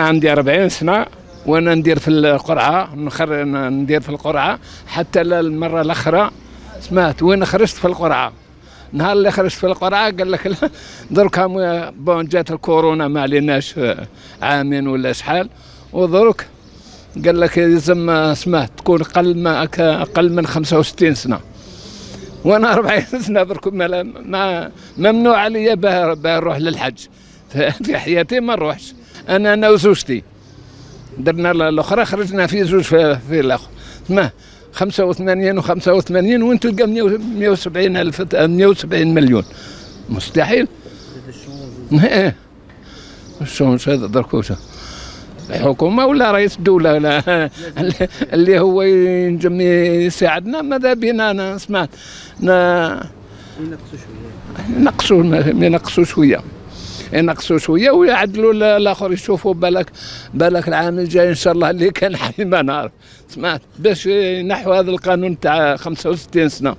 عندي 40 سنة وأنا ندير في القرعة نخر ندير في القرعة حتى المرة الأخرى سمعت. وين خرجت في القرعة؟ نهار اللي خرجت في القرعة قال لك درك بون جات الكورونا ما عليناش عامين ولا شحال. ودرك قال لك يلزم سمعت تكون أقل ما أقل من 65 سنة. وأنا 40 سنة برك ما ما ممنوع عليا باه نروح للحج. في حياتي ما نروحش. أنا أنا وزوجتي. درنا الأخرى خرجنا في زوج في, في الأخر. ما 85 و85 وين تلقى 170 ألف 170 مليون. مستحيل؟ إيه. هذا درك الحكومة ولا رئيس الدولة؟ ولا اللي هو ينجم يساعدنا ماذا بينا؟ أنا سمعت. ينقصوا شوية. نقصوا ينقصوا شوية. ينقصوا شوية ويعدلوا الآخر يشوفوا بالك بالك العام الجاي إن شاء الله اللي كان حي ما نعرف سمعت باش ينحوا هذا القانون تاع 65 سنة.